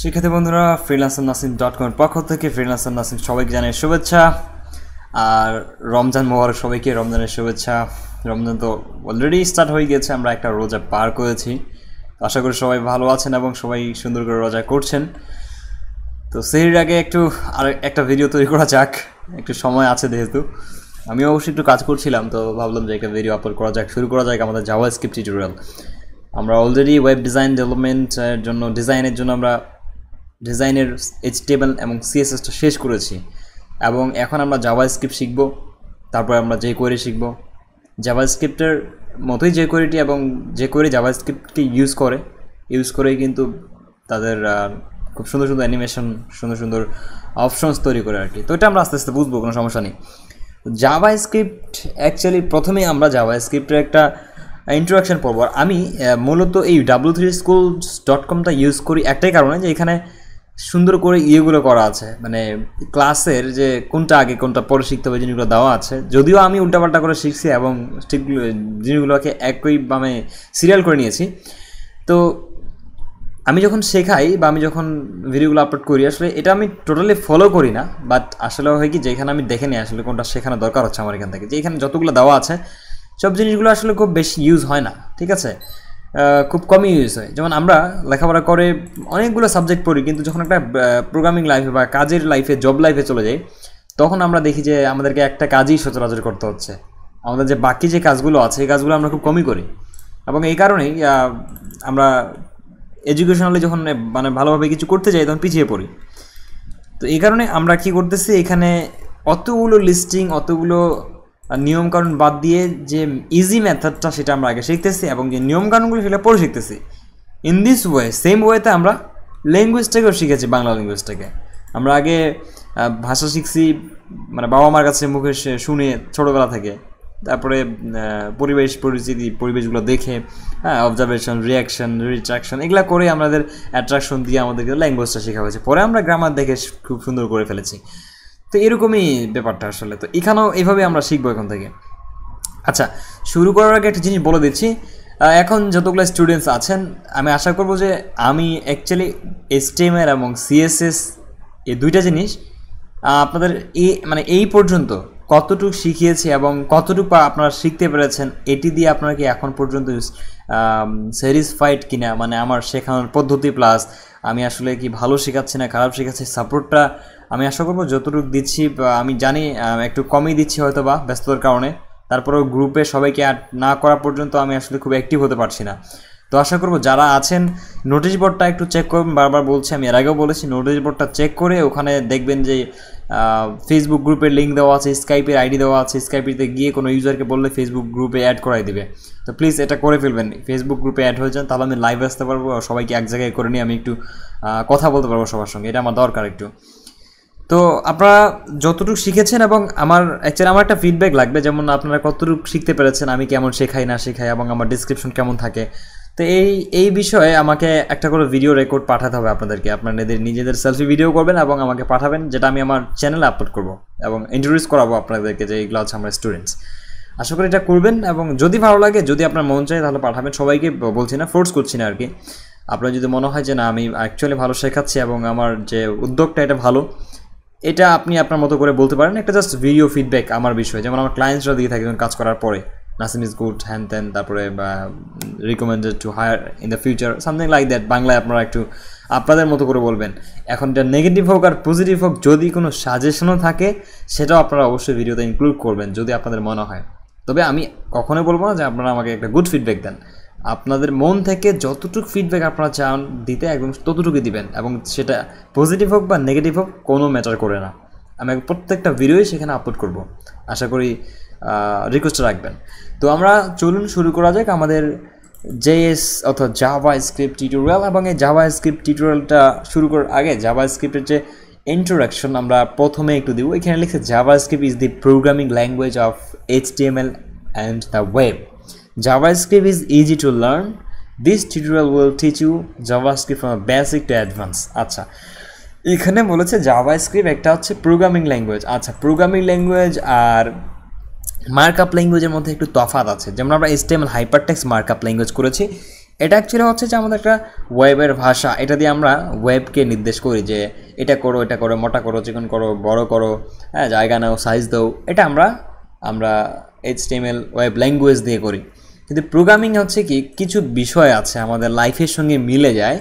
শিক্ষার্থী বন্ধুরা freelancer Nasim dot কমের পক্ষ থেকে ফ্রিলান্সার নাসিম সবাইকে জানাই শুভেচ্ছা। আর রমজান মোবারক সবাইকে রমজানের শুভেচ্ছা। রমজান তো অলরেডি স্টার্ট হয়ে গেছে, আমরা একটা রোজা পার করেছি। আশা করি সবাই ভালো আছেন এবং সবাই সুন্দর করে রোজা করছেন। তো সেই আগে একটু আর একটা ভিডিও তৈরি করা যাক, একটু সময় আছে যেহেতু। আমি অবশ্যই একটু কাজ করছিলাম, তো ভাবলাম যে একটা ভিডিও আপলোড করা যাক, শুরু করা যাক আমাদের জাভা স্ক্রিপ্ট টিউটোরিয়াল আমরা অলরেডি ওয়েব ডিজাইন ডেভেলপমেন্টের জন্য ডিজাইনের জন্য আমরা ডিজাইনের এইচটিএমএল এবং সিএসএসটা শেষ করেছি। এবং এখন আমরা জাভা স্ক্রিপ্ট শিখব, তারপর আমরা যে কোয়েরি শিখব। জাভা স্ক্রিপ্টের মতোই যে কোয়েরিটি এবং যে কোয়েরি জাভা স্ক্রিপ্টকে ইউজ করে ইউজ করেই কিন্তু তাদের খুব সুন্দর সুন্দর অ্যানিমেশন সুন্দর সুন্দর অপশনস তৈরি করে আর কি। তো এটা আমরা আস্তে আস্তে বুঝব, কোনো সমস্যা নেই। জাভা স্ক্রিপ্ট অ্যাকচুয়ালি প্রথমেই আমরা জাভা স্ক্রিপ্টের একটা ইন্ট্রোডাকশন পড়ব। আর আমি মূলত এই ডাব্লু থ্রি স্কুলস ডট কমটা ইউজ করি একটাই কারণে যে এখানে সুন্দর করে ইয়েগুলো করা আছে। মানে ক্লাসের যে কোনটা আগে, কোনটা পরে শিখতে হবে জিনিসগুলো দেওয়া আছে। যদিও আমি উল্টাপাল্টা করে শিখছি এবং ঠিক জিনিসগুলোকে একই মানে সিরিয়াল করে নিয়েছি। তো আমি যখন শেখাই বা আমি যখন ভিডিওগুলো আপলোড করি, আসলে এটা আমি টোটালি ফলো করি না। বাট আসলে হয় কি, যেখানে আমি দেখে নিই আসলে কোনটা শেখানো দরকার হচ্ছে আমার এখান থেকে। যে এখানে যতগুলো দেওয়া আছে, সব জিনিসগুলো আসলে খুব বেশি ইউজ হয় না, ঠিক আছে? খুব কমই ইউজ হয়। যেমন আমরা লেখাপড়া করে অনেকগুলো সাবজেক্ট পড়ি, কিন্তু যখন একটা প্রোগ্রামিং লাইফে বা কাজের লাইফে জব লাইফে চলে যাই, তখন আমরা দেখি যে আমাদেরকে একটা কাজই সচরাচর করতে হচ্ছে। আমাদের যে বাকি যে কাজগুলো আছে, এই কাজগুলো আমরা খুব কমই করি। এবং এই কারণেই আমরা এডুকেশনালি যখন মানে ভালোভাবে কিছু করতে যাই, তখন পিছিয়ে পড়ি। তো এই কারণে আমরা কি করতেছি, এখানে অতগুলো লিস্টিং অতগুলো নিয়মকানুন বাদ দিয়ে যে ইজি মেথডটা সেটা আমরা আগে শিখতেছি এবং যে নিয়মকানুনগুলো সেটা পরে শিখতেছি। ইন দিস ওয়ে সেম ওয়েতে আমরা ল্যাঙ্গুয়েজটাকেও শিখেছি, বাংলা ল্যাঙ্গুয়েজটাকে আমরা আগে ভাষা শিখছি মানে বাবা মার কাছে মুখে শুনে ছোটোবেলা থেকে। তারপরে পরিবেশ পরিস্থিতি, পরিবেশগুলো দেখে হ্যাঁ অবজারভেশন রিয়াকশন রিট্রাকশন এগুলো করে আমাদের অ্যাট্রাকশন দিয়ে আমাদেরকে ল্যাঙ্গুয়েজটা শেখা হয়েছে। পরে আমরা গ্রামার দেখে খুব সুন্দর করে ফেলেছি। তো এরকমই ব্যাপারটা আসলে। তো এখানেও এইভাবে আমরা শিখব এখন থেকে। আচ্ছা শুরু করার আগে একটা জিনিস বলে দিচ্ছি। এখন যতগুলো স্টুডেন্টস আছেন, আমি আশা করব যে আমি অ্যাকচুয়ালি এসটিএমএল এবং সিএসএস এই দুইটা জিনিস আপনাদের এই মানে এই পর্যন্ত কতটুকু শিখিয়েছি এবং কতটুকু আপনারা শিখতে পেরেছেন, এটি দিয়ে আপনারা কি এখন পর্যন্ত স্যাটিসফাইড কিনা মানে আমার শেখানোর পদ্ধতি প্লাস আমি আসলে কি ভালো শেখাচ্ছি না, খারাপ শেখাচ্ছি সাপোর্টটা আমি আশা করব যতটুকু দিচ্ছি আমি জানি একটু কমই দিচ্ছি হয়তো বা ব্যস্ততার কারণে। তারপরেও গ্রুপে সবাইকে অ্যাড না করা পর্যন্ত আমি আসলে খুব অ্যাক্টিভ হতে পারছি না। তো আশা করব যারা আছেন নোটিশ বোর্ডটা একটু চেক করবেন, বারবার বলছি, আমি এর আগেও বলেছি নোটিশ বোর্ডটা চেক করে ওখানে দেখবেন যে ফেসবুক গ্রুপের লিঙ্ক দেওয়া আছে স্কাইপের আইডি দেওয়া আছে স্কাইপিতে গিয়ে কোনো ইউজারকে বললে ফেসবুক গ্রুপে অ্যাড করাই দিবে। তো প্লিজ এটা করে ফেলবেন। ফেসবুক গ্রুপে অ্যাড হয়ে যান, তাহলে আমি লাইভ আসতে পারব সবাইকে এক জায়গায় করে নিয়ে আমি একটু কথা বলতে পারব সবার সঙ্গে। এটা আমার দরকার একটু। তো আপনারা যতটুকু শিখেছেন এবং আমার অ্যাকচুয়ালি আমার একটা ফিডব্যাক লাগবে, যেমন আপনারা কতটুকু শিখতে পেরেছেন, আমি কেমন শেখাই, না শেখাই, এবং আমার ডিসক্রিপশন কেমন থাকে। তো এই এই বিষয়ে আমাকে একটা করে ভিডিও রেকর্ড পাঠাতে হবে আপনাদেরকে। আপনাদের নিজেদের সেলফি ভিডিও করবেন এবং আমাকে পাঠাবেন, যেটা আমি আমার চ্যানেলে আপলোড করব এবং ইন্ট্রোডিউস করাবো আপনাদেরকে যে এইগুলো হচ্ছে আমার স্টুডেন্টস আশা করি এটা করবেন এবং যদি ভালো লাগে, যদি আপনার মন চায়, তাহলে পাঠাবেন। সবাইকে বলছি না ফোর্স করছি না আর কি। আপনার যদি মনে হয় যে না, আমি অ্যাকচুয়ালি ভালো শেখাচ্ছি এবং আমার যে উদ্যোগটা, এটা ভালো এটা আপনি আপনার মতো করে বলতে পারেন। একটা জাস্ট ভিডিও ফিডব্যাক আমার বিষয়ে। যেমন আমার ক্লায়েন্টসরা দিয়ে থাকে কাজ করার পরে। নাসিম ইজ গুড হ্যান ত্যান, তারপরে recommended to hire in the future something like that বাংলায় আপনারা একটু আপনাদের মতো করে বলবেন। এখন এটা নেগেটিভ হোক আর পজিটিভ হোক, যদি কোনো সাজেশনও থাকে, সেটাও আপনারা অবশ্যই ভিডিওতে ইনক্লুড করবেন, যদি আপনাদের মনে হয়। তবে আমি কখনোই বলব না যে আপনারা আমাকে একটা গুড ফিডব্যাক দেন। আপনাদের মন থেকে যতটুকু ফিডব্যাক আপনারা চান, দিতে একদম ততটুকু দিবেন এবং সেটা পজিটিভ হোক বা নেগেটিভ হোক, কোনো ম্যাটার করে না। আমি প্রত্যেকটা ভিডিওই সেখানে আপলোড করব। আশা করি রিকোয়েস্ট রাখবেন। তো আমরা চলুন শুরু করা যাক আমাদের জেএস অর্থাৎ জাভা স্ক্রিপ্ট টিউটোরিয়াল এবং এই জাভা স্ক্রিপ্ট টিউটোরিয়ালটা শুরু করার আগে জাভা স্ক্রিপ্টের যে ইন্ট্রোডাকশন আমরা প্রথমে একটু দিব, এখানে লিখছে JavaScript is the programming language of H T M L and the web JavaScript is easy to learn. This tutorial will teach you JavaScript from basic to advanced. আচ্ছা এখানে বলেছে জাভাস্ক্রিপ্ট একটা হচ্ছে প্রোগ্রামিং ল্যাঙ্গুয়েজ আচ্ছা programming language আর markup ল্যাঙ্গুয়েজের মধ্যে একটু তফাৎ আছে। যেমন আমরা এসটিএমএল হাইপারটেক্স মার্কআপ ল্যাঙ্গুয়েজ করেছি। এটা অ্যাকচুয়ালি হচ্ছে যে আমাদের একটা ওয়েবের ভাষা। এটা দিয়ে আমরা ওয়েবকে নির্দেশ করি যে এটা করো এটা করো, মোটা করো, চিকন করো, বড় করো হ্যাঁ জায়গা নাও সাইজ দাও। এটা আমরা আমরা এইচটিএমএল ওয়েব ল্যাঙ্গুয়েজ দিয়ে করি। কিন্তু প্রোগ্রামিং হচ্ছে কি, কিছু বিষয় আছে আমাদের লাইফের সঙ্গে মিলে যায়।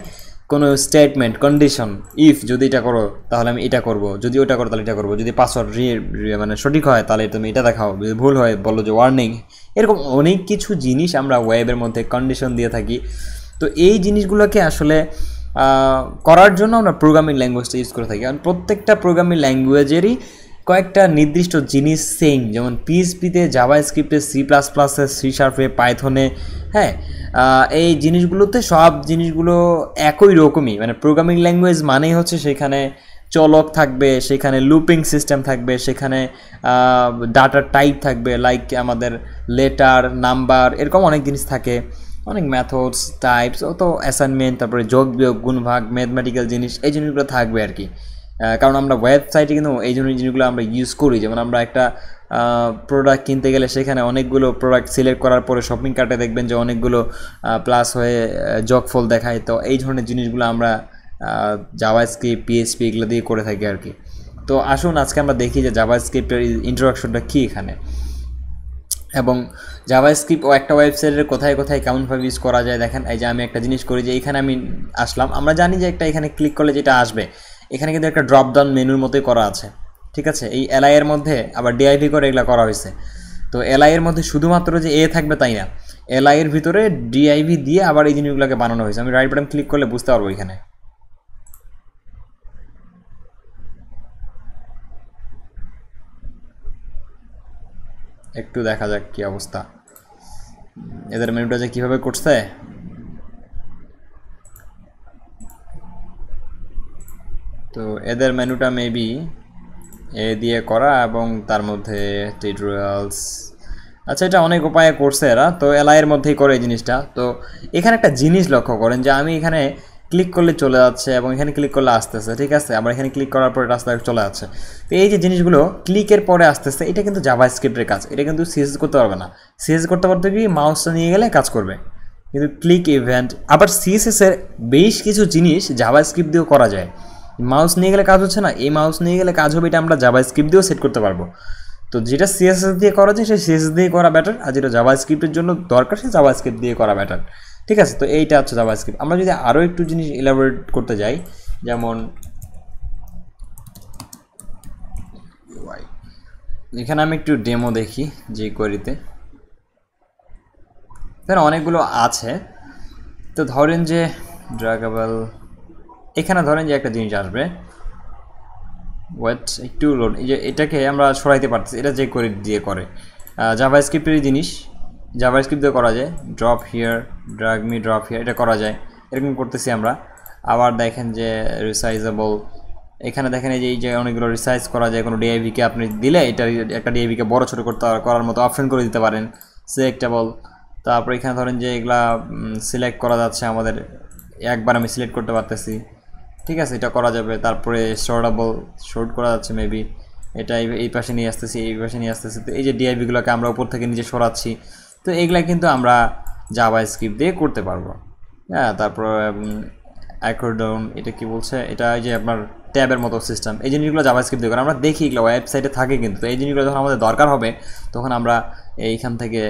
কোনো স্টেটমেন্ট কন্ডিশন ইফ যদি এটা করো, তাহলে আমি এটা করব। যদি ওটা করো, তাহলে এটা করব। যদি পাসওয়ার্ড মানে সঠিক হয়, তাহলে তুমি এটা দেখাও। যদি ভুল হয়, বলো যে ওয়ার্নিং এরকম অনেক কিছু জিনিস আমরা ওয়েবের মধ্যে কন্ডিশন দিয়ে থাকি। তো এই জিনিসগুলোকে আসলে করার জন্য আমরা প্রোগ্রামিং ল্যাঙ্গুয়েজটা ইউজ করে থাকি। কারণ প্রত্যেকটা প্রোগ্রামিং ল্যাঙ্গুয়েজেরই কয়েকটা নির্দিষ্ট জিনিস সেম যেমন পিএসপিতে জাভা স্ক্রিপ্টে সি প্লাস প্লাসে সি শার্পে পাইথনে হ্যাঁ এই জিনিসগুলোতে সব জিনিসগুলো একই রকমই। মানে প্রোগ্রামিং ল্যাঙ্গুয়েজ মানেই হচ্ছে সেখানে চলক থাকবে, সেখানে লুপিং সিস্টেম থাকবে, সেখানে ডাটার টাইপ থাকবে লাইক আমাদের লেটার নাম্বার এরকম অনেক জিনিস থাকে। অনেক ম্যাথডস টাইপস অত অ্যাসাইনমেন্ট তারপরে যোগ, বিয়োগ, গুণভাগ ম্যাথমেটিক্যাল জিনিস, এই জিনিসগুলো থাকবে আর কি। কারণ আমরা ওয়েবসাইটে কিন্তু এই জন্য জিনিসগুলো আমরা ইউজ করি। যেমন আমরা একটা প্রোডাক্ট কিনতে গেলে সেখানে অনেকগুলো প্রোডাক্ট সিলেক্ট করার পরে শপিং কার্টে দেখবেন যে অনেকগুলো প্লাস হয়ে জগফল দেখায়। তো এই ধরনের জিনিসগুলো আমরা জাভা স্ক্রিপ্ট পিএসপি এগুলো দিয়ে করে থাকি আর কি। তো আসুন আজকে আমরা দেখি যে জাভা স্ক্রিপ্টের ইন্ট্রোডাকশনটা কী এখানে। এবং জাভা স্ক্রিপ্ট ও একটা ওয়েবসাইটের কোথায় কোথায় কেমনভাবে ইউজ করা যায়। দেখেন, এই যে আমি একটা জিনিস করি যে এখানে আমি আসলাম। আমরা জানি যে একটা এখানে ক্লিক করলে যেটা আসবে। এখানে কিন্তু একটা ড্রপ ডাউন মেনুর মতোই করা আছে, ঠিক আছে? এই এলআইয়ের মধ্যে আবার ডিআইভি করে এগুলো করা হয়েছে। তো এলআইয়ের মধ্যে শুধুমাত্র যে এ থাকবে তাই না এলআইয়ের ভিতরে ডিআইভি দিয়ে আবার এই জিনিসগুলোকে বানানো হয়েছে। আমি রাইট বাটন ক্লিক করলে বুঝতে পারব এখানে। একটু দেখা যাক কি অবস্থা। এদের মেনুটা যে কীভাবে করছে তো এদের মেনুটা মেবি এ দিয়ে করা এবং তার মধ্যে টিউটোরিয়ালস আচ্ছা এটা অনেক উপায়ে করছে এরা, তো এলআইয়ের মধ্যেই করে এই জিনিসটা। তো এখানে একটা জিনিস লক্ষ্য করেন যে আমি এখানে ক্লিক করলে চলে যাচ্ছে এবং এখানে ক্লিক করলে আসতেছে, ঠিক আছে? আবার এখানে ক্লিক করার পরে রাস্তা চলে যাচ্ছে। তো এই যে জিনিসগুলো ক্লিকের পরে আসতেছে, এটা কিন্তু জাভা স্ক্রিপ্টের কাজ, এটা কিন্তু সিএস করতে পারবে না। সিএস করতে পারতে কি? মাউসটা নিয়ে গেলে কাজ করবে। কিন্তু ক্লিক ইভেন্ট আবার সিএসএসের বেশ কিছু জিনিস জাভা স্ক্রিপ্ট দিয়েও করা যায়। মাউস নিয়ে গেলে কাজ হচ্ছে না, এই মাউস নিয়ে গেলে কাজ হবে এটা আমরা জাভা স্ক্রিপ্ট দিয়েও সেট করতে পারব। তো যেটা সিএসএস দিয়ে করা যায়, সেই সিএসএস দিয়ে করা ব্যাটার আর যেটা জাভা স্ক্রিপ্টের জন্য দরকার সে জাভা স্ক্রিপ্ট দিয়ে করা ব্যাটার ঠিক আছে? তো এইটা হচ্ছে জাভা স্ক্রিপ্ট আমরা যদি আরও একটু জিনিস ইলাবোরেট করতে যাই, যেমন এখানে আমি একটু ডেমো দেখি, যে কোয়ারিতে এখানে অনেকগুলো আছে। তো ধরেন যে ড্রাগেবল এখানে ধরেন যে একটা জিনিস আসবে। ওয়েট একটু লোড এই যে এটাকে আমরা সরাইতে পারতেছি, এটা যে করে দিয়ে করে। জাভা স্ক্রিপ্টের জিনিস জাভা স্ক্রিপ্ট দিয়ে করা যায় drop here drag me drop here এটা করা যায়। এরকম করতেছি আমরা। আবার দেখেন যে রিসাইজেবল এখানে দেখেন এই যে এই যে অনেকগুলো রিসাইজ করা যায়, কোনো ডিআইভিকে আপনি দিলে এটা একটা ডিআইভিকে বড় ছোটো করতে করার মতো অপশন করে দিতে পারেন। সিলেক্টেবল তারপর এখানে ধরেন যে এগুলা সিলেক্ট করা যাচ্ছে আমাদের। একবার আমি সিলেক্ট করতে পারতেছি। ঠিক আছে, এটা করা যাবে। তারপরে শর্টাবল শর্ট করা যাচ্ছে মেবি এটা এই পাশে নিয়ে আসতেছি, এই পাশে নিয়ে আসতেছি। তো এই যে ডিআইবিগুলোকে আমরা উপর থেকে নিচে সরাচ্ছি, তো এগুলা কিন্তু আমরা জাভা স্ক্রিপ্ট দিয়ে করতে পারব। হ্যাঁ তারপর অ্যাকোডাউন এটা কি বলছে? এটা যে আপনার ট্যাবের মতো সিস্টেম এই জিনিসগুলো জাভা স্ক্রিপ্ট দিয়ে আমরা দেখি এগুলো ওয়েবসাইটে থাকে কিন্তু। এই জিনিসগুলো যখন আমাদের দরকার হবে, তখন আমরা এইখান থেকে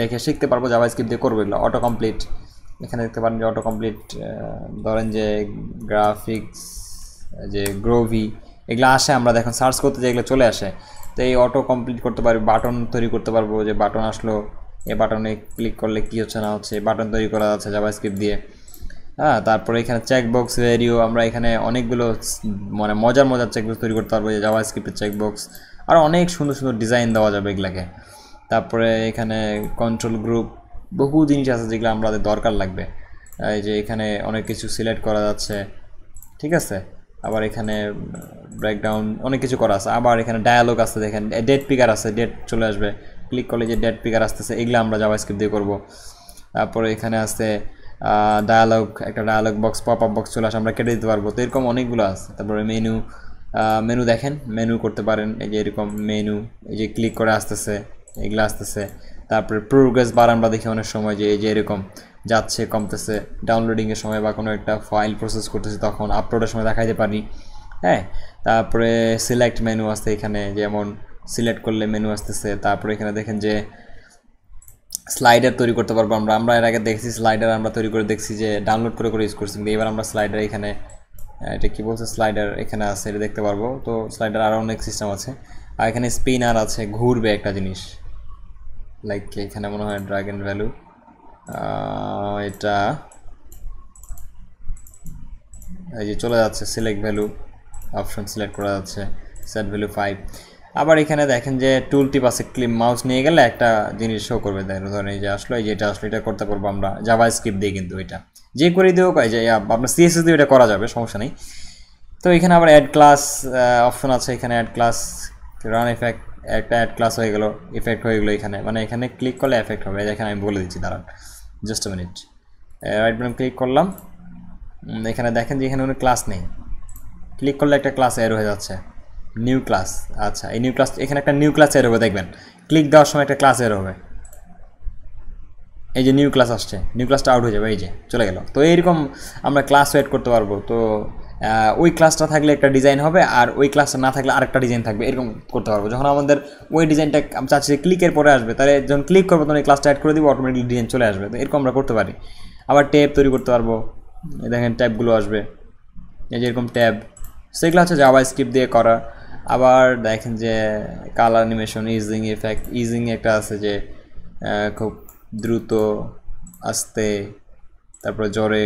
দেখে শিখতে পারব জাভা স্ক্রিপ্ট দিয়ে করব এগুলো অটো কমপ্লিট এখানে দেখতে পারেন যে অটো কমপ্লিট ধরেন যে গ্রাফিক্স যে গ্রোভি এগুলো আসে, আমরা দেখুন সার্চ করতে যে এগুলো চলে আসে। তো এই অটো কমপ্লিট করতে পারব বাটন তৈরি করতে পারব, যে বাটন আসলো, এ বাটনে ক্লিক করলে কী হচ্ছে না হচ্ছে বাটন তৈরি করা যাচ্ছে জাভা স্ক্রিপ্ট দিয়ে। হ্যাঁ তারপরে এখানে চেকবক্স ভ্যারিও আমরা এখানে অনেকগুলো মানে মজার মজার চেকবক্স তৈরি করতে পারব, যে জাভা স্ক্রিপ্টের চেকবক্স আর অনেক সুন্দর সুন্দর ডিজাইন দেওয়া যাবে এগুলাকে। তারপরে এখানে কন্ট্রোল গ্রুপ বহু জিনিস আছে যেগুলো আমাদের দরকার লাগবে। এই যে এখানে অনেক কিছু সিলেক্ট করা যাচ্ছে, ঠিক আছে? আবার এখানে ব্রেকডাউন অনেক কিছু করা আছে। আবার এখানে ডায়ালগ আছে, দেখেন ডেট পিকার আছে ডেট চলে আসবে। ক্লিক করলে যে ডেট পিকার আসতেছে, এগুলো আমরা জাভা স্ক্রিপ্ট দিয়ে করব। তারপরে এখানে আছে ডায়ালগ একটা dialog box pop up box চলে আসে, আমরা কেটে দিতে পারব। তো এরকম অনেকগুলো আছে। তারপরে মেনু মেনু দেখেন মেনু করতে পারেন। এই যে এরকম মেনু এই যে ক্লিক করে আসতেছে, এগুলো আসতেছে। তারপরে প্রোগ্রেস বার আমরা দেখি অনেক সময় যে, এই যে এরকম যাচ্ছে, কমতেছে ডাউনলোডিংয়ের সময় বা কোনো একটা ফাইল প্রসেস করতেছে, তখন আপলোডের সময় দেখাইতে পারি। হ্যাঁ তারপরে সিলেক্ট মেনু আসতে এখানে, যেমন সিলেক্ট করলে মেনু আসতেছে, তারপরে এখানে দেখেন যে স্লাইডার তৈরি করতে পারব আমরা। আমরা এর আগে দেখছি স্লাইডার আমরা তৈরি করে দেখছি যে ডাউনলোড করে করে ইউজ করছি, কিন্তু এবার আমরা স্লাইডার এখানে এটা কী বলছে? স্লাইডার এখানে আছে, এটা দেখতে পারব। তো স্লাইডার আরও অনেক সিস্টেম আছে। আর এখানে স্পিনার আছে, ঘুরবে একটা জিনিস। লাইক এখানে মনে হয় ড্রাগন ভ্যালু এটা এই যে চলে যাচ্ছে সিলেক্ট ভ্যালু অপশন সিলেক্ট করা যাচ্ছে সেট ভ্যালু ফাইভ আবার এখানে দেখেন যে টুল টিপ আছে ক্লিপ মাউস নিয়ে গেলে একটা জিনিস শো করবে। ধরেন এই যে আসলো, এই যে এটা আসলো, এটা করতে পারব আমরা জাভা স্ক্রিপ্ট দিয়ে কিন্তু এটা। যে করে দিয়েও যে আপনার সিএসএস দিয়ে এটা করা যাবে, সমস্যা নেই। তো এখানে আবার অ্যাড ক্লাস অপশন আছে, এখানে অ্যাড ক্লাস রান এফেক্ট একটা অ্যাড ক্লাস হয়ে গেলো এফেক্ট হয়ে গেলো এখানে। মানে এখানে ক্লিক করলে এফেক্ট হবে এখানে আমি বলে দিচ্ছি, দাঁড়ান just minute right button click করলাম। এখানে দেখেন যে এখানে কোনো ক্লাস নেই। ক্লিক করলে একটা ক্লাস এর হয়ে যাচ্ছে। নিউ ক্লাস আচ্ছা এই নিউ ক্লাস এখানে একটা নিউ ক্লাস এর হবে, দেখবেন। ক্লিক দেওয়ার সময় একটা ক্লাস এর হবে। এই যে নিউ ক্লাস আসছে নিউ ক্লাসটা আউট হয়ে যাবে, এই যে, চলে গেল। তো এইরকম আমরা ক্লাস ওয়েট করতে পারব। তো ওই ক্লাসটা থাকলে একটা ডিজাইন হবে আর ওই ক্লাসটা না থাকলে আরেকটা ডিজাইন থাকবে, এরকম করতে পারব। যখন আমাদের ওই ডিজাইনটা আমি চাচ্ছি যে ক্লিকের পরে আসবে, তাহলে যখন ক্লিক করব তখন এই ক্লাসটা অ্যাড করে দিব অটোমেটিক ডিজাইন চলে আসবে। তো এরকম আমরা করতে পারি। আবার ট্যাব তৈরি করতে পারব। দেখেন ট্যাবগুলো আসবে। এই যে এরকম ট্যাব সেগুলো হচ্ছে জাভা স্ক্রিপ্ট দিয়ে করা। আবার দেখেন যে colour animation easing effect easing একটা আছে যে খুব দ্রুত, আস্তে, তারপরে জ্বরে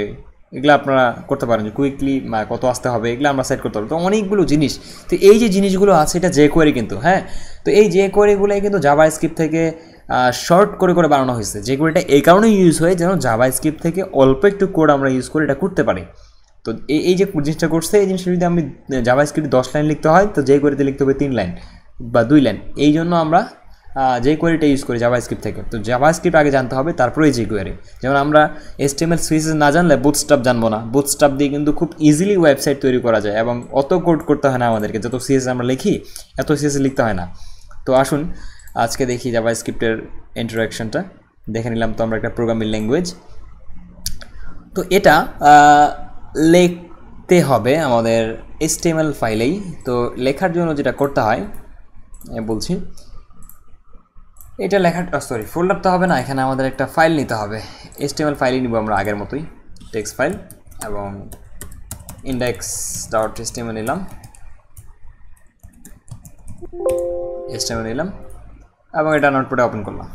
এগুলো আপনারা করতে পারেন যে কুইকলি কত আসতে হবে, এগুলো আমরা সেট করতে পারব। তো অনেকগুলো জিনিস। তো এই যে জিনিসগুলো আছে, এটা যে কোয়ারি কিন্তু হ্যাঁ? তো এই যে কোয়ারিগুলোই কিন্তু জাভা স্ক্রিপ্ট থেকে শর্ট করে করে বানানো হয়েছে। যে কোয়ারিটা এই কারণে ইউজ হয় যেন জাভা স্ক্রিপ্ট থেকে অল্প একটু কোড আমরা ইউজ করে এটা করতে পারি। তো এই এই যে জিনিসটা করছে, এই জিনিসটা যদি আমি জাভা স্ক্রিপ্ট দশ লাইন লিখতে হয়, তো যে কোয়ারিতে লিখতে হবে তিন লাইন বা দুই লাইন। এই জন্য আমরা যে কোয়ারিটা ইউজ করি জাভা স্ক্রিপ্ট থেকে। তো জাভা স্ক্রিপ্ট আগে জানতে হবে, তারপরে যে কোয়ারি যেমন আমরা এসটিএমএল সুইচেস না জানলে বুথস্টাপ জানব না। বুথস্টাপ দিয়ে কিন্তু খুব ইজিলি ওয়েবসাইট তৈরি করা যায় এবং অত কোড করতে হয় না আমাদেরকে। যত সিএস আমরা লিখি, এত সিএস লিখতে হয় না। তো আসুন, আজকে দেখি জাভা স্ক্রিপ্টের ইন্টারাকশনটা দেখে নিলাম তো আমরা একটা প্রোগ্রামিং ল্যাঙ্গুয়েজ তো এটা লিখতে হবে আমাদের এসটিএমএল ফাইলেই তো লেখার জন্য যেটা করতে হয় বলছি এটা লেখা সরি ফোল্ডার তো হবে না, এখানে আমাদের একটা ফাইল নিতে হবে। এসটিএমএল ফাইলই নিব আমরা আগের মতোই টেক্সট ফাইল এবং ইন্ডেক্স ডট এসটিএমএল নিলাম। এসটিএমএল নিলাম, এবং এটা নোটপ্যাডে ওপেন করলাম।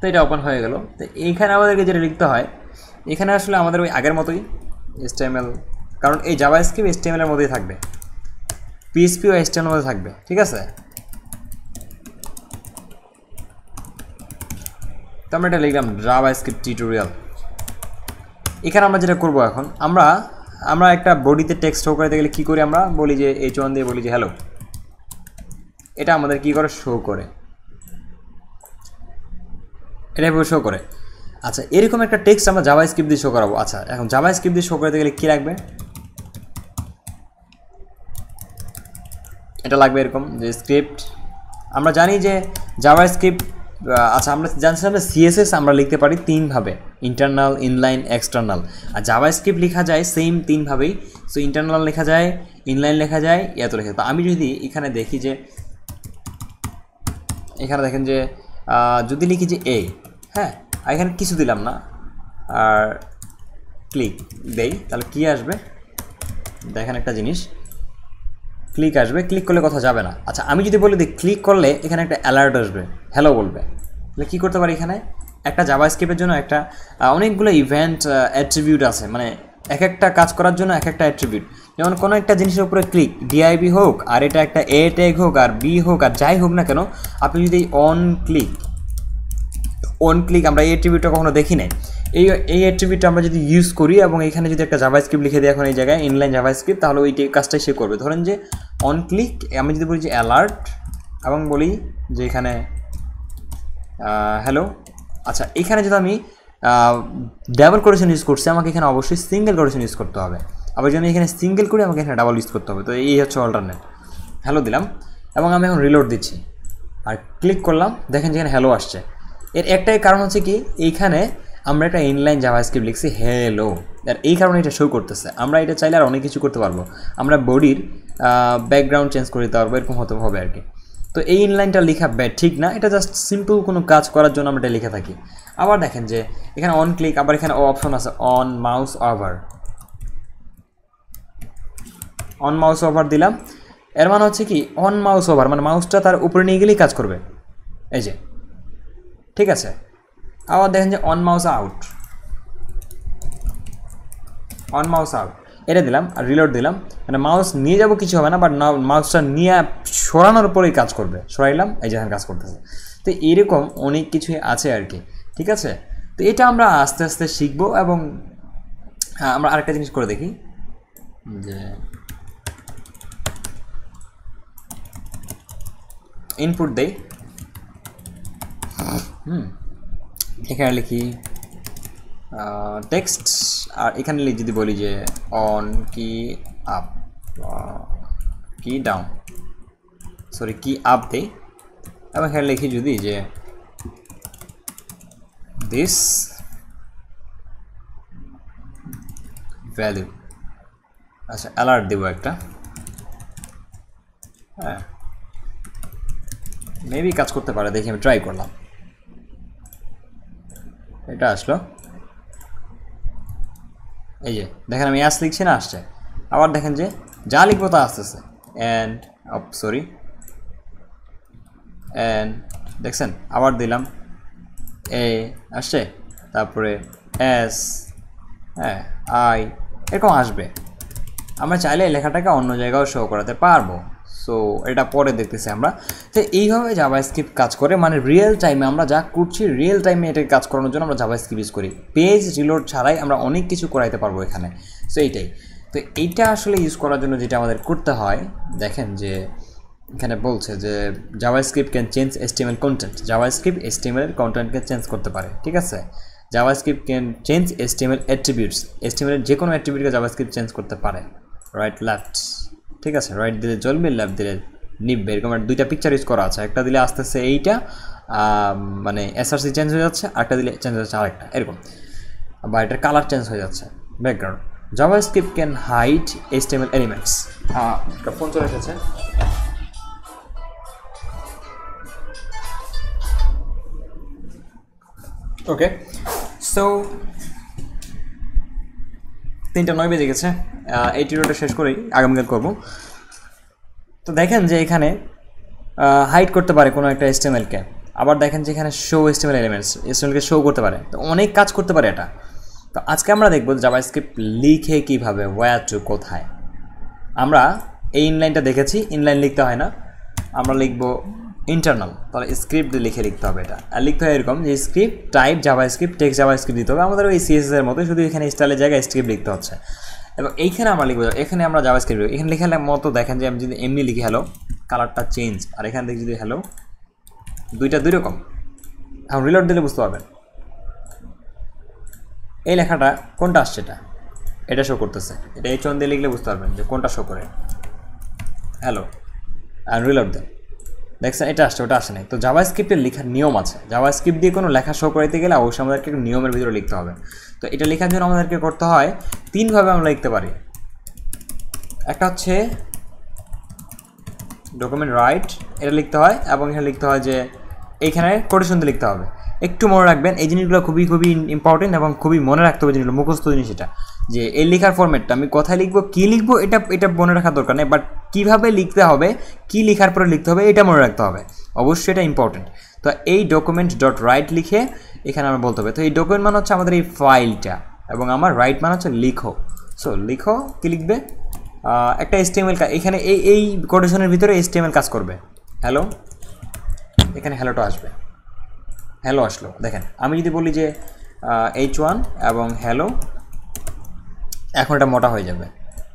তো এটা ওপেন হয়ে গেল। তো এইখানে আমাদেরকে যেটা লিখতে হয়, এখানে আসলে আমাদের ওই আগের মতোই এসটিএমএল কারণ এই জাভা স্ক্রিপ্ট এসটিএমএল এর মধ্যেই থাকবে পিএসপি ও এসটিএমএল মধ্যে থাকবে, ঠিক আছে? আমরা এটা লিখলাম জাভা স্ক্রিপ্ট টিউটোরিয়াল এখানে আমরা যেটা করব এখন, আমরা আমরা একটা বডিতে টেক্সট শো করতে গেলে কী করি আমরা? বলি যে এইচ ওয়ান দিয়ে বলি যে হ্যালো এটা আমাদের কি করে? শো করে। এটা এভাবে শো করে। আচ্ছা এরকম একটা টেক্সট আমরা জাভা স্ক্রিপ্ট দিয়ে শো করাবো। আচ্ছা এখন জাভা স্ক্রিপ্ট দিয়ে শো করতে গেলে কী রাখবে এটা লাগবে এরকম যে স্ক্রিপ্ট আমরা জানি যে জাভা স্ক্রিপ্ট আচ্ছা আমরা জানছিলাম যে সিএসএস আমরা লিখতে পারি তিনভাবে ইন্টারনাল ইনলাইন এক্সটার্নাল আর জাভা স্ক্রিপ্ট লেখা যায় সেম তিনভাবেই। সো ইন্টারনাল লেখা যায় ইনলাইন লেখা যায়, এত লেখা তো আমি যদি এখানে দেখি যে, এখানে দেখেন যে যদি লিখি যে এ হ্যাঁ এখানে কিছু দিলাম না, আর ক্লিক দেই, তাহলে কী আসবে? দেখেন একটা জিনিস। ক্লিক আসবে ক্লিক করলে কথা যাবে না। আচ্ছা আমি যদি বলি দিই ক্লিক করলে এখানে একটা অ্যালার্ট আসবে। হ্যালো বলবে। তাহলে কী করতে পারি এখানে? একটা জাভা স্ক্রিপ্টের জন্য একটা অনেকগুলো ইভেন্ট অ্যাট্রিবিউট আছে। মানে এক একটা কাজ করার জন্য এক একটা অ্যাট্রিবিউট যেমন কোনো একটা জিনিসের উপরে ক্লিক ডিআইবি হোক, আর এটা একটা এ ট্যাগ হোক, আর বি হোক, আর যাই হোক না কেন, আপনি যদি অন ক্লিক অন ক্লিক আমরা এই অ্যাট্রিবিউটটা কখনো দেখি নাই। এই এই অ্যাট্রিবিউটটা আমরা যদি ইউজ করি এবং এখানে যদি একটা জাভা লিখে দিই এখন এই জায়গায় ইনলাইন জাভা তাহলে ওই কাজটাই সে করবে। ধরেন যে অন ক্লিক আমি যদি বলি যে অ্যালার্ট এবং বলি যে এখানে হ্যালো আচ্ছা এখানে যদি আমি ডাবল কোটেশন ইউজ করছি, আমাকে এখানে অবশ্যই সিঙ্গেল কোটেশন ইউজ করতে হবে। আবার যদি এখানে সিঙ্গেল করি, আমাকে এখানে ডাবল ইউজ করতে হবে। তো এই হচ্ছে অল্টারনেট হ্যালো দিলাম, এবং আমি এখন রিলোড দিচ্ছি। আর ক্লিক করলাম, দেখেন যেখানে হ্যালো আসছে। এর একটাই কারণ হচ্ছে কি এইখানে আমরা একটা ইনলাইন জাভাস্ক্রিপ্ট লিখছি হ্যালো আর এই কারণে এটা শো করতেছে। আমরা এটা চাইলে আর অনেক কিছু করতে পারব। আমরা বডির ব্যাকগ্রাউন্ড চেঞ্জ করে দিতে পারব, এরকম হতে হবে আর কি তো এই ইনলাইনটা লেখা ঠিক না? এটা জাস্ট সিম্পল কোনো কাজ করার জন্য আমরা এটা লিখে থাকি। আবার দেখেন যে, এখানে অন ক্লিক আবার এখানে অপশন আছে on mouse over on mouse over দিলাম। এর মানে হচ্ছে কি অন মাউস ওভার মানে মাউসটা তার উপরে নিয়ে গেলেই কাজ করবে। এই যে, ঠিক আছে? আবার দেখেন যে on mouse out on mouse out এটা দিলাম আর রিলোড দিলাম। মানে মাউস নিয়ে যাব কিছু হবে না বাট মাউসটা নিয়ে সরানোর পরেই কাজ করবে। সরাইলাম, এই যেখানে কাজ করতেছে। তো এরকম অনেক কিছুই আছে আর কি, ঠিক আছে? তো এটা আমরা আস্তে আস্তে শিখব এবং আমরা আরেকটা জিনিস করে দেখি। যে ইনপুট দেই। হুম। এখানে লিখি টেক্সট আর এখানে যদি বলি যে অন কি আপ কি ডাউন সরি কি আপ দেই। এবং এখানে লিখি যদি যে দিস ভ্যালু আচ্ছা অ্যালার্ট দেবো একটা। হ্যাঁ মেবি কাজ করতে পারে, দেখি আমি ট্রাই করলাম। এটা আসলো। এই যে, দেখেন আমি অ্যাস লিখছি না, আসছে। আবার দেখেন যে, যা লিখব তা আসতেছে। অ্যান্ড সরি অ্যান্ড দেখছেন? আবার দিলাম। এ আসছে? তারপরে এস হ্যাঁ আই এরকম আসবে। আমরা চাইলে লেখাটাকে অন্য জায়গাও শো করাতে পারব। সো এটা পরে দেখতেছি আমরা। তো এইভাবে জাভা স্ক্রিপ্ট কাজ করে মানে রিয়েল টাইমে আমরা যা করছি রিয়েল টাইমে এটাকে কাজ করানোর জন্য আমরা জাভা স্ক্রিপ্ট ইউজ করি। পেজ রিলোড ছাড়াই আমরা অনেক কিছু করাইতে পারব এখানে। সো এইটাই। তো এইটা আসলে ইউজ করার জন্য যেটা আমাদের করতে হয়, দেখেন যে এখানে বলছে যে JavaScript can change HTML content JavaScript এস্টিমেলের কন্টেন্টকে চেঞ্জ করতে পারে, ঠিক আছে? JavaScript can change HTML attributes এস্টিমেলের যে কোনো অ্যাট্রিবিউটকে জাভা স্ক্রিপ্ট চেঞ্জ করতে পারে। রাইট লেফট ঠিক আছে রাইট দিলে চলবে লেফট দিলে নিববে এরকম দুইটা পিকচার ইউজ করা আছে। একটা দিলে আস্তে আস্তে এইটা মানে এসআরসি চেঞ্জ হয়ে যাচ্ছে আরেকটা দিলে চেঞ্জ হয়ে যাচ্ছে আরেকটা, এরকম। বা এটার কালার চেঞ্জ হয়ে যাচ্ছে background JavaScript can hide HTML elements phone চলে এসেছে। ওকে সো তিনটা নয় বেজে গেছে। এই টিউটোরিয়ালটা শেষ করেই আগামীকাল করব। তো দেখেন যে এখানে হাইড করতে পারে কোনো একটা এস্টিমেলকে আবার দেখেন যে এখানে শো এস্টিমেল এলিমেন্টস এস্টিমেলকে শো করতে পারে। তো অনেক কাজ করতে পারে এটা। তো আজকে আমরা দেখব জাভা স্ক্রিপ্ট লিখে কীভাবে ওয়ার টু কোথায়। আমরা এই ইনলাইনটা দেখেছি ইনলাইন লিখতে হয় না। আমরা লিখব ইন্টারনাল তাহলে স্ক্রিপ্ট লিখে লিখতে হবে এটা। আর লিখতে হয় এরকম যে script type JavaScript text JavaScript দিতে হবে। আমাদের ওই সিএসএস এর মতো শুধু এখানে স্টাইলের জায়গায় স্ক্রিপ্ট লিখতে হচ্ছে। এবং এইখানে আমরা লিখব এখানে আমরা জাভা স্ক্রিপ্ট এখানে লেখার মতো দেখেন যে, আমি যদি এমনি লিখি হ্যালো কালারটা চেঞ্জ আর এখান থেকে যদি হ্যালো দুইটা দুই রকম। এখন রিলোড দিলে বুঝতে পারবেন। এই লেখাটা কোনটা আসছে এটা? এটা শো করতেছে। এটা এই চন দিয়ে লিখলে বুঝতে পারবেন যে কোনটা শো করে। হ্যালো আর রিলোড দেন। দেখছেন, এটা আসছে, ওটা আসে নাই। তো জাভা স্ক্রিপ্টের লেখার নিয়ম আছে। জাভা স্ক্রিপ্ট দিয়ে কোনো লেখা শো করাইতে গেলে অবশ্যই আমাদেরকে নিয়মের ভিতরে লিখতে হবে। তো এটা লেখার জন্য আমাদেরকে করতে হয় তিনভাবে আমরা লিখতে পারি। একটা হচ্ছে ডকুমেন্ট রাইট এটা লিখতে হয়, এবং এখানে লিখতে হয় যে এইখানে কোটেশন দিয়ে লিখতে হবে। একটু মনে রাখবেন, এই জিনিসগুলো খুবই খুবই ইম্পর্টেন্ট এবং খুবই মনে রাখতে হবে জিনিসগুলো, মুখস্থ জিনিস এটা। যে এই লেখার ফরম্যাটটা আমি কোথায় লিখব, কী লিখব, এটা এটা মনে রাখার দরকার নেই বাট কীভাবে লিখতে হবে, কী লেখার পরে লিখতে হবে, এটা মনে রাখতে হবে। অবশ্যই এটা ইম্পর্টেন্ট তো এই ডকুমেন্ট ডট রাইট লিখে এখানে আমরা বলতে হবে, তো এই ডকুমেন্ট মানে হচ্ছে আমাদের এই ফাইলটা এবং আমার রাইট মানে হচ্ছে লিখো। সো লিখো, কী লিখবে? একটা এসটিএমএল এখানে এই এই কোটেশনের ভিতরে এসটিএমএল কাজ করবে। হ্যালো এখানে হ্যালোটা আসবে। হ্যালো আসলো। দেখেন, আমি যদি বলি যে এইচ ওয়ান এবং হ্যালো এখন এটা মোটা হয়ে যাবে।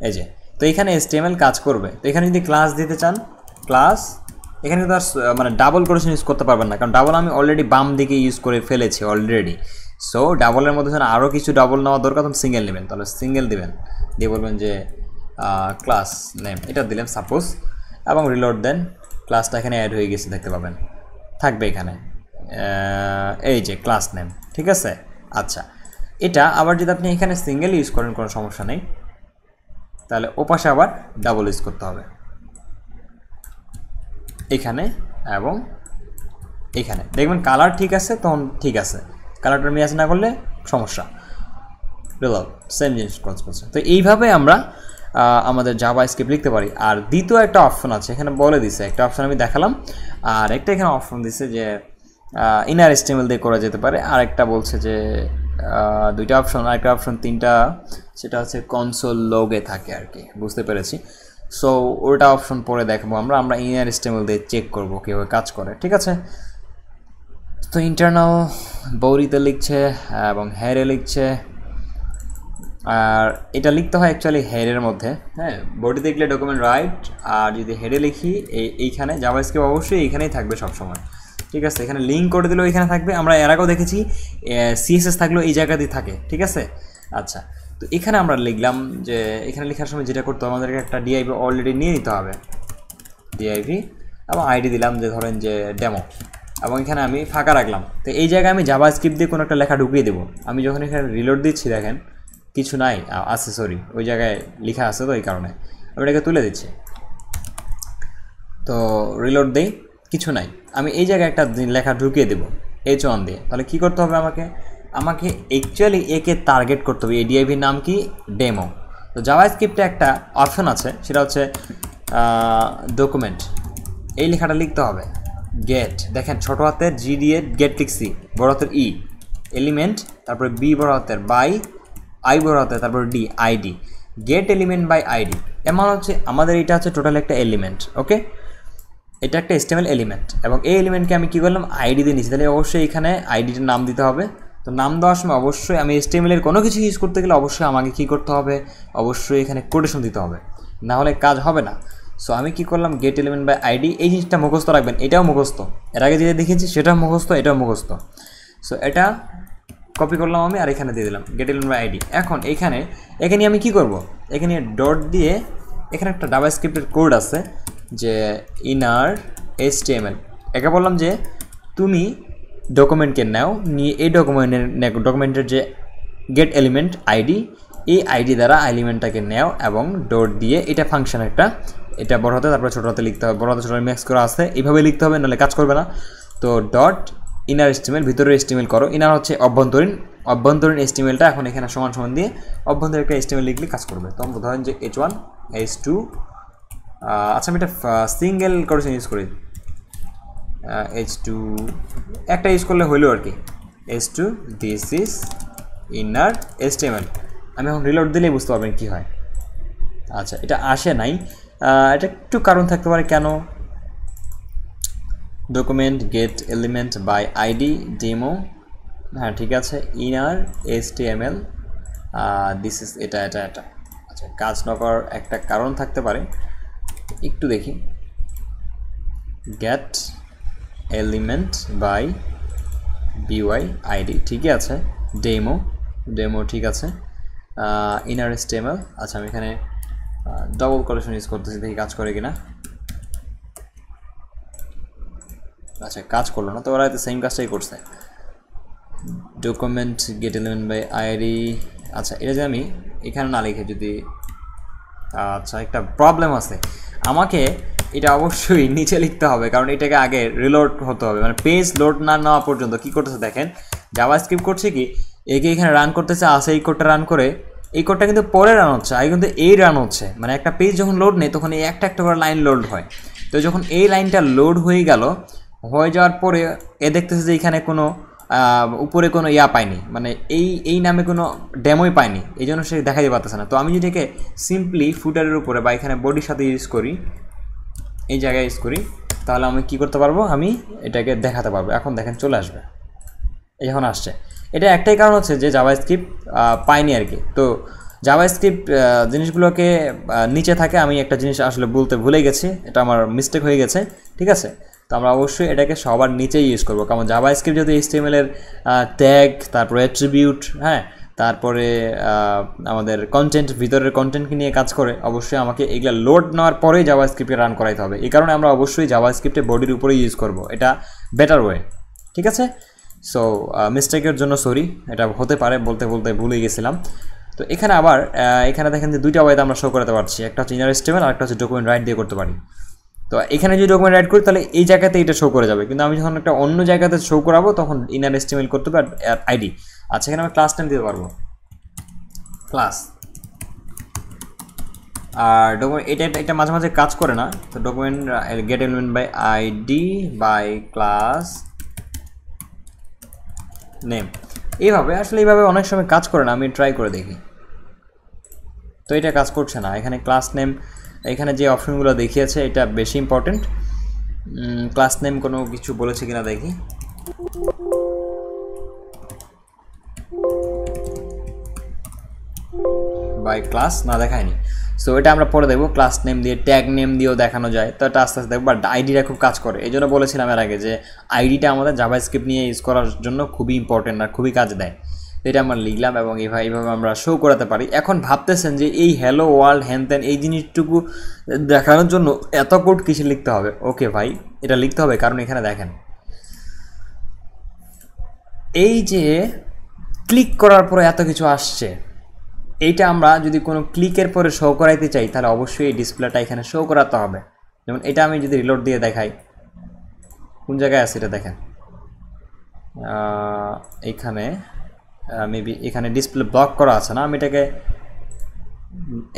এই যে, তো এখানে এসটিএমএল কাজ করবে। তো এখানে যদি ক্লাস দিতে চান ক্লাস এখানে কিন্তু আর মানে ডাবল কোটেশন ইউজ করতে পারবেন না। কারণ ডাবল আমি অলরেডি বাম দিকে ইউজ করে ফেলেছি অলরেডি সো ডাবলের মধ্যে যখন আরও কিছু ডাবল নেওয়া দরকার, তখন সিঙ্গেল নেবেন। তাহলে সিঙ্গেল দিবেন। দিয়ে বলবেন যে ক্লাস নেম এটা দিলেন সাপোজ এবং রিলোড দেন। ক্লাসটা এখানে অ্যাড হয়ে গেছে, দেখতে পাবেন। থাকবে এখানে। এই যে ক্লাস নেম ঠিক আছে? আচ্ছা। এটা আবার যদি আপনি এখানে সিঙ্গেল ইউজ করেন, কোনো সমস্যা নেই। তাহলে ওপাশে আবার ডাবল ইউজ করতে হবে। এখানে এবং এখানে। দেখবেন কালার ঠিক আছে তখন ঠিক আছে। কালারটা ম্যাচ না করলে সমস্যা। সেম জিনিস কাজ করছে তো এইভাবে আমরা আমাদের জাভা স্ক্রিপ্ট লিখতে পারি। আর দ্বিতীয় একটা অপশন আছে, এখানে বলে দিছে। একটা অপশন আমি দেখালাম। আর একটা এখানে অপশন দিছে যে ইনার স্টেমেল দিয়ে করা যেতে পারে। আর একটা বলছে যে দুইটা অপশন আরেকটা অপশন তিনটা, সেটা হচ্ছে কনসোল লোগে থাকে আর কি, বুঝতে পেরেছি। সো ওটা অপশন পরে দেখব আমরা আমরা ইনার স্টেমেল দিয়ে চেক করব কীভাবে কাজ করে, ঠিক আছে? তো ইন্টারনাল বৌরিতে লিখছে এবং হেয়ারে লিখছে। আর এটা লিখতে হয় অ্যাকচুয়ালি হেডের মধ্যে হ্যাঁ? বডি দেখলে ডকুমেন্ট রাইট আর যদি হেডে লিখি, এই, এইখানে জাভা স্ক্রিপ্ট অবশ্যই এইখানেই থাকবে সবসময়। ঠিক আছে? এখানে লিঙ্ক করে দিলেও এখানে থাকবে। আমরা এর আগেও দেখেছি সিএসএস থাকলেও এই জায়গাতেই থাকে, ঠিক আছে? আচ্ছা তো এখানে আমরা লিখলাম যে, এখানে লেখার সময় যেটা করতে আমাদেরকে একটা ডিআইভি অলরেডি নিয়ে নিতে হবে। ডিআইভি এবং আইডি দিলাম যে ধরেন যে ডেমো এবং এখানে আমি ফাঁকা রাখলাম। তো এই জায়গায় আমি জাভা স্ক্রিপ্ট দিয়ে কোনো একটা লেখা ঢুকিয়ে দেবো। আমি যখন এখানে রিলোড দিচ্ছি, দেখেন, কিছু নাই আছে সরি ওই জায়গায় লেখা আছে তো এই কারণে। আমি এটাকে তুলে দিচ্ছি। তো রিলোড দেই। কিছু নাই। আমি এই জায়গায় একটা লেখা ঢুকিয়ে দেবো এইচ ওয়ান দিয়ে। তাহলে কী করতে হবে আমাকে? আমাকে অ্যাকচুয়ালি একে টার্গেট করতে হবে। এডিআইভির নাম কি? ডেমো তো জাভা স্ক্রিপ্টে একটা অপশন আছে, সেটা হচ্ছে ডকুমেন্ট এই লেখাটা লিখতে হবে। গেট দেখেন, ছোটো হাতের জি দিয়ে গেট লিখছি, বড় হাতের ই এলিমেন্ট তারপরে বি বড় হাতের বাই আই বড় হাতের, তারপর D ID get element by ID এমন হচ্ছে, আমাদের এটা হচ্ছে টোটাল একটা এলিমেন্ট ওকে এটা একটা এস্টেমেল এলিমেন্ট এবং এই এলিমেন্টকে আমি কী করলাম? আইডি দিয়ে নিচ্ছি। তাহলে অবশ্যই এখানে আইডিটার নাম দিতে হবে। তো নাম দেওয়ার সময় অবশ্যই আমি এস্টেমেলের কোনো কিছু ইউজ করতে গেলে অবশ্যই আমাকে কী করতে হবে? অবশ্যই এখানে কোটেশন দিতে হবে। না হলে কাজ হবে না। সো আমি কি করলাম? গেট এলিমেন্ট বাই আইডি এই জিনিসটা মুখস্থ রাখবেন। এটাও মুখস্থ। এর আগে যেটা দেখেছি সেটাও মুখস্থ, এটাও মুখস্থ। সো এটা কপি করলাম আমি আর এখানে দিয়ে দিলাম গেট এলিমেন্ট বাই আইডি এখন এখানে এখানে আমি কি করব? এখানে ডট দিয়ে, এখানে একটা ডাবা স্ক্রিপ্টের কোড আছে। যে inner H T M L একে বললাম যে তুমি ডকুমেন্টকে নাও, নিয়ে এই ডকুমেন্টের ডকুমেন্টের যে গেট এলিমেন্ট আইডি এই আইডি দ্বারা এলিমেন্টটাকে নেও এবং ডট দিয়ে এটা ফাংশন একটা, এটা বড় হাতে, তারপরে ছোটো হাতে লিখতে হবে। বড় হাতে, ছোটো ম্যাক্স করা আছে, এইভাবে লিখতে হবে, নাহলে কাজ করবে না। তো ডট ইনার এস্টিমেল ভিতরে এস্টিমেল করো। ইনার হচ্ছে অভ্যন্তরীণ অভ্যন্তরীণ এস্টিমেলটা এখন এখানে সমান সমান দিয়ে অভ্যন্তরীণ একটা এস্টিমেল লিখলে কাজ করবে। তো ধরেন যে এইচ ওয়ান এইচ টু আচ্ছা আমি এটা সিঙ্গেল করেছেন ইউজ করি। এইচ টু একটা ইউজ করলে হইল আর কি। H two this is inner HTML আমি এখন রিলোড দিলেই বুঝতে পারবেন কী হয়। আচ্ছা এটা আসে নাই। এটা একটু কারণ থাকতে পারে কেন? Document get element by ID demo হ্যাঁ ঠিক আছে। ইনার এস দিস ইস এটা এটা এটা। আচ্ছা কাজ না করার একটা কারণ থাকতে পারে। একটু দেখি। Get element by B Y ID ঠিকই আছে। ডেমো ডেমো ঠিক আছে। ইনার এল আচ্ছা আমি এখানে ডবল কলেকশন ইউজ করতেছি, দেখি কাজ করে কিনা। আচ্ছা কাজ করল না, তো ওরা হয়তো সেম কাজটাই করছে। Document get element by ID আচ্ছা এটা যে আমি এখানে না লিখে যদি আচ্ছা একটা প্রবলেম আছে। আমাকে এটা অবশ্যই নিচে লিখতে হবে, কারণ এটাকে আগে রিলোড হতে হবে। মানে পেজ লোড না নেওয়া পর্যন্ত কি করতেছে দেখেন জাভা স্ক্রিপ্ট করছে কি একে এখানে রান করতেছে আসে এই কোডটা রান করে, এই কোডটা কিন্তু পরে রান হচ্ছে, আগে কিন্তু এই রান হচ্ছে। মানে একটা পেজ যখন লোড নেই, তখন এই একটা একটা করে লাইন লোড হয়। তো যখন এই লাইনটা লোড হয়ে গেল, হয়ে যাওয়ার পরে এ দেখতেছে যে এখানে কোনো উপরে কোনো ইয়া পায়নি। মানে এই এই নামে কোনো ডেমোই পায়নি। এই জন্য সে দেখাতে পারতেছে না। তো আমি যদি এটাকে সিম্পলি ফুটারের উপরে বা এখানে বডির সাথে ইউজ করি, এই জায়গায় ইউজ করি, তাহলে আমি কি করতে পারব? আমি এটাকে দেখাতে পারব। এখন দেখেন চলে আসবে। এখন আসছে। এটা একটাই কারণ হচ্ছে যে জাভা স্ক্রিপ্ট পাইনি আর কি। তো জাভা স্ক্রিপ্ট জিনিসগুলোকে নিচে থাকে। আমি একটা জিনিস আসলে বলতে ভুলে গেছি। এটা আমার মিস্টেক হয়ে গেছে। ঠিক আছে? তো আমরা অবশ্যই এটাকে সবার নিচেই ইউজ করব। কারণ জাভা স্ক্রিপ্ট যদি এইচটিএমএল ট্যাগ তারপরে অ্যাট্রিবিউট হ্যাঁ? তারপরে আমাদের কন্টেন্ট ভিতরের কন্টেন্টকে নিয়ে কাজ করে, অবশ্যই আমাকে এগুলো লোড নেওয়ার পরেই জাভা স্ক্রিপ্টে রান করাইতে হবে। এই কারণে আমরা অবশ্যই জাভা স্ক্রিপ্টে বডির উপরেই ইউজ করব। এটা বেটার ওয়ে ঠিক আছে? সো মিস্টেকের জন্য সরি এটা হতে পারে, বলতে বলতে ভুলে গেছিলাম। তো এখানে আবার এখানে দেখেন যে দুইটা ওয়েতে আমরা শো করাতে পারছি। একটা হচ্ছে ইনার স্টেবল আর একটা হচ্ছে ডকুমেন্ট রাইট দিয়ে করতে পারি। তো এখানে যদি ডকুমেন্ট রাইট করি, তাহলে এই জায়গাতে এটা শো করে যাবে। কিন্তু আমি যখন একটা অন্য জায়গাতে শো করাবো, তখন ইনার এস্টিমেল করতে হবে আর আইডি আচ্ছা এখানে আমি ক্লাস টাইম দিতে পারব। ক্লাস আর ডকুমেন্ট এটা এটা মাঝে মাঝে কাজ করে না। তো document get element by ID by class name এইভাবে, আসলে এইভাবে অনেক সময় কাজ করে না, আমি ট্রাই করে দেখি। তো এটা কাজ করছে না। এখানে ক্লাস নেম এখানে যে অপশনগুলো দেখিয়েছে, এটা বেশি ইম্পর্টেন্ট ক্লাস নেম কোনো কিছু বলেছে কিনা দেখি। বাই ক্লাস না, দেখায়নি। সো এটা আমরা পরে দেখব। ক্লাস নেম দিয়ে ট্যাগ নেম দিয়েও দেখানো যায়। তো এটা আস্তে আস্তে দেখব। বাট আইডিটা খুব কাজ করে। এই জন্য বলেছিলাম এর আগে যে আইডিটা আমাদের জাভা স্ক্রিপ্ট নিয়ে ইউজ করার জন্য খুবই ইম্পর্টেন্ট আর খুবই কাজ দেয়। এটা আমরা লিখলাম এবং এইভাবে এইভাবে আমরা শো করাতে পারি। এখন ভাবতেছেন যে এই হ্যালো ওয়ার্ল্ড হ্যান ত্যান এই জিনিসটুকু দেখানোর জন্য এত কোড কিছু লিখতে হবে? ওকে ভাই, এটা লিখতে হবে কারণ এখানে দেখেন। এই যে ক্লিক করার পরে এত কিছু আসছে, এইটা আমরা যদি কোনো ক্লিকের পরে শো করাইতে চাই, তাহলে অবশ্যই এই ডিসপ্লেটা এখানে শো করাতে হবে। যেমন এটা আমি যদি রিলোড দিয়ে দেখাই, কোন জায়গায় আছে এটা দেখেন? এইখানে মেবি এখানে ডিসপ্লে ব্লক করা আছে না, আমি এটাকে,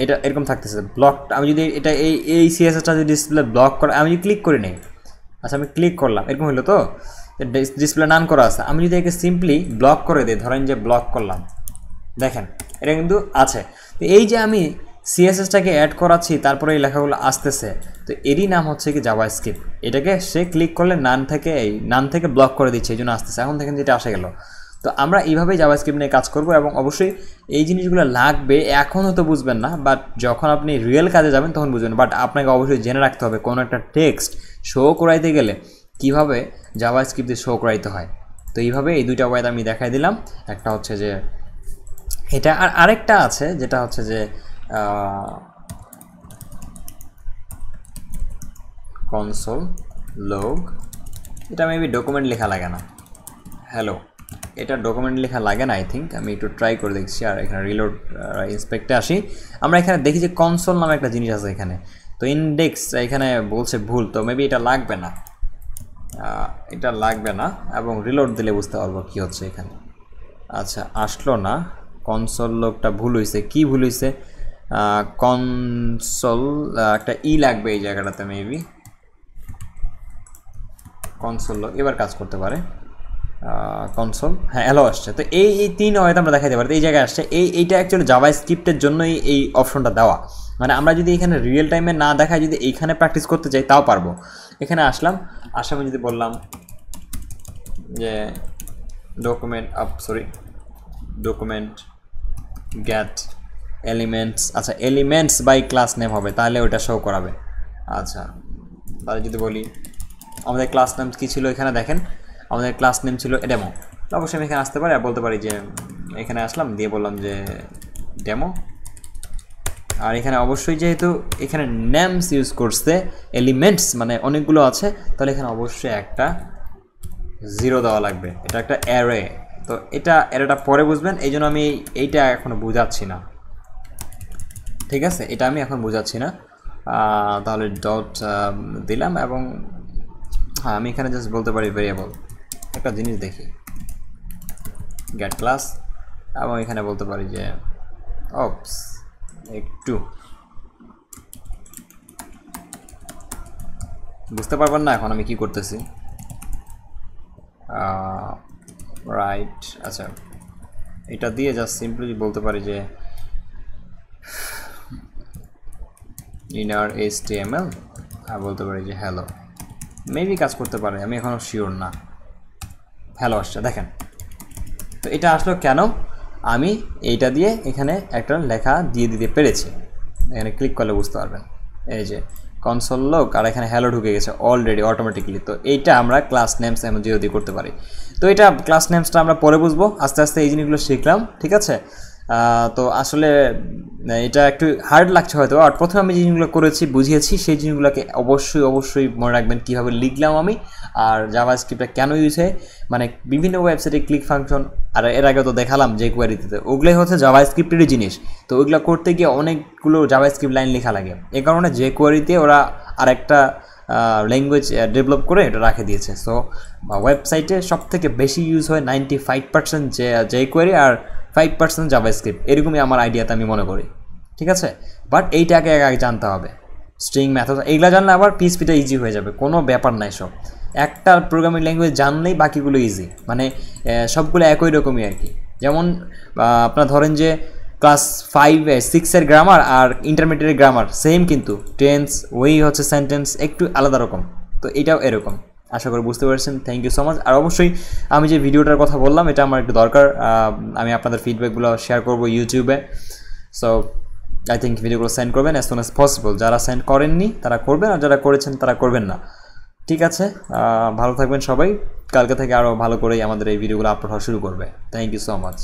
এটা এরকম থাকতেছে ব্লক আমি যদি এটা এই এই সিএসএসটা যদি ডিসপ্লে ব্লক করা, আমি যদি ক্লিক করি নেই আচ্ছা আমি ক্লিক করলাম, এরকম হলো তো? ডিসপ্লে নান করা আছে, আমি যদি একে সিম্পলি ব্লক করে দিই, ধরেন যে ব্লক করলাম, দেখেন, এটা কিন্তু আছে, তো এই যে আমি সিএসএসটাকে অ্যাড করাচ্ছি, তারপরে এই লেখাগুলো আসতেছে, তো এরই নাম হচ্ছে কি জাভা স্ক্রিপ্ট এটাকে সে ক্লিক করলে নান থেকে এই নান থেকে ব্লক করে দিচ্ছে, এই জন্য আসতেছে, এখন দেখেন যেটা আসে গেল তো আমরা এইভাবেই জাভা স্ক্রিপ্ট নিয়ে কাজ করব এবং অবশ্যই এই জিনিসগুলো লাগবে এখন হয়তো বুঝবেন না বাট যখন আপনি রিয়েল কাজে যাবেন তখন বুঝবেন। বাট আপনাকে অবশ্যই জেনে রাখতে হবে কোনো একটা টেক্সট শো করাইতে গেলে কীভাবে জাভা স্ক্রিপ্ট দিয়ে শো করাইতে হয়। তো এইভাবে এই দুইটা ওয়াইদ আমি দেখাই দিলাম। একটা হচ্ছে যে, এটা আর আরেকটা আছে যেটা হচ্ছে যে কনসোল লোগ এটা মেবি ডকুমেন্ট লেখা লাগে না। হ্যালো এটা ডকুমেন্ট লেখা লাগে না আই থিঙ্ক আমি একটু ট্রাই করে দেখছি, আর এখানে রিলোড ইন্সপেক্টে আসি। আমরা এখানে দেখি যে কনসোল নামে একটা জিনিস আছে এখানে। তো ইন্ডেক্স এখানে বলছে ভুল, তো মেবি এটা লাগবে না। এটা লাগবে না, এবং রিলোড দিলে বুঝতে পারব কী হচ্ছে এখানে। আচ্ছা আসলো না। কনসোল লোকটা ভুল হয়েছে কী ভুল হয়েছে কনসোল একটা ই লাগবে এই জায়গাটাতে মেবি কনসোল লোক, এবার কাজ করতে পারে। কনসোল হ্যাঁ অ্যালো আসছে। তো এই এই তিন হয়তো আমরা দেখাতে পারি। এই জায়গায় আসছে। এই, এইটা অ্যাকচুয়ালি জাভা স্ক্রিপ্টের জন্যই এই অপশনটা দেওয়া। মানে আমরা যদি এখানে রিয়েল টাইমে না দেখায় যদি এইখানে প্র্যাকটিস করতে চাই, তাও পারব। এখানে আসলাম। আসামে আমি যদি বললাম যে document up sorry document get elements আচ্ছা এলিমেন্টস বাই ক্লাস নেম হবে। তাহলে ওটা শো করাবে। আচ্ছা তাহলে যদি বলি, আমাদের ক্লাস নেম কী ছিল এখানে দেখেন। আমাদের ক্লাস নেম ছিল ডেমো তো অবশ্যই আমি এখানে আসতে পারি আর বলতে পারি যে, এখানে আসলাম, দিয়ে বললাম যে ডেমো আর এখানে অবশ্যই যেহেতু এখানে নেমস ইউজ করছে এলিমেন্টস মানে অনেকগুলো আছে, তাহলে এখানে অবশ্যই একটা জিরো দেওয়া লাগবে। এটা একটা অ্যারে তো এটা অ্যারেটা পরে বুঝবেন এই জন্য আমি এইটা এখনও বোঝাচ্ছি না। ঠিক আছে? এটা আমি এখন বোঝাচ্ছি না। তাহলে ডট দিলাম এবং হ্যাঁ আমি এখানে জাস্ট বলতে পারি ভেরিয়েবল একটা জিনিস দেখি। গেট ক্লাস এবং এখানে বলতে পারি যে অপস একটু বুঝতে পারবেন না এখন আমি কি করতেছি? রাইট আচ্ছা। এটা দিয়ে জাস্ট সিম্পলি বলতে পারি যে inner H T M L আর বলতে পারি যে হ্যালো মেবি কাজ করতে পারে, আমি এখনও শিওর না। হ্যালো আসছে, দেখেন। তো এটা আসলো কেন? আমি এইটা দিয়ে এখানে একটা লেখা দিয়ে দিতে পেরেছি। এখানে ক্লিক করলে বুঝতে পারবেন। এই যে কনসোল লোক আর এখানে হ্যালো ঢুকে গেছে অলরেডি অটোমেটিকলি তো এইটা আমরা ক্লাস নেমস এমন জিরো দিয়ে করতে পারি। তো এটা ক্লাস নেমসটা আমরা পরে বুঝব। আস্তে আস্তে এই জিনিসগুলো শিখলাম, ঠিক আছে? তো আসলে এটা একটু হার্ড লাগছে হয়তো। আর প্রথমে আমি জিনিসগুলো করেছি, বুঝিয়েছি, সেই জিনিসগুলোকে অবশ্যই অবশ্যই মনে রাখবেন কীভাবে লিখলাম আমি আর জাভা স্ক্রিপ্টটা কেন ইউজ হয়। মানে বিভিন্ন ওয়েবসাইটে ক্লিক ফাংশন আর এর আগে তো দেখালাম যে কোয়ারিতে ওগুলোই হচ্ছে জাভা স্ক্রিপ্টেরই জিনিস। তো ওইগুলো করতে গিয়ে অনেকগুলো জাভা স্ক্রিপ্ট লাইন লেখা লাগে। এ কারণে যে কোয়ারিতে ওরা আরেকটা ল্যাঙ্গুয়েজ ডেভেলপ করে এটা রাখে দিয়েছে। সো ওয়েবসাইটে সব থেকে বেশি ইউজ হয় নাইনটি ফাইভ পার্সেন্ট যে যে কোয়ারি আর ফাইভ পার্সেন্ট জাভা স্ক্রিপ্ট এরকমই আমার আইডিয়াতে আমি মনে করি, ঠিক আছে? বাট এইটাকে আগে আগে জানতে হবে। স্ট্রিং ম্যাথড এইগুলো জানলে আবার পিএসপিটা ইজি হয়ে যাবে, কোনো ব্যাপার নাই সব। একটা প্রোগ্রামিং ল্যাঙ্গুয়েজ জানলেই বাকিগুলো ইজি মানে সবগুলো একই রকমই আর কি। যেমন আপনার ধরেন যে ক্লাস ফাইভে সিক্সের গ্রামার আর ইন্টারমিডিয়েট গ্রামার সেম কিন্তু। টেন্স ওই হচ্ছে সেন্টেন্স একটু আলাদা রকম। তো এটাও এরকম। আশা করি বুঝতে পারছেন। থ্যাংক ইউ সো মাচ আর অবশ্যই আমি যে ভিডিওটার কথা বললাম, এটা আমার একটু দরকার। আমি আপনাদের ফিডব্যাকগুলো শেয়ার করব ইউটিউবে সো আই থিঙ্ক ভিডিওগুলো সেন্ড করবেন অ্যাজ সুন অ্যাজ পসিবল যারা সেন্ড করেননি, তারা করবেন, আর যারা করেছেন, তারা করবেন না। ঠিক আছে? ভালো থাকবেন সবাই। কালকে থেকে আরও ভালো করেই আমাদের এই ভিডিওগুলো আপলোড হওয়া শুরু করবে। Thank you so much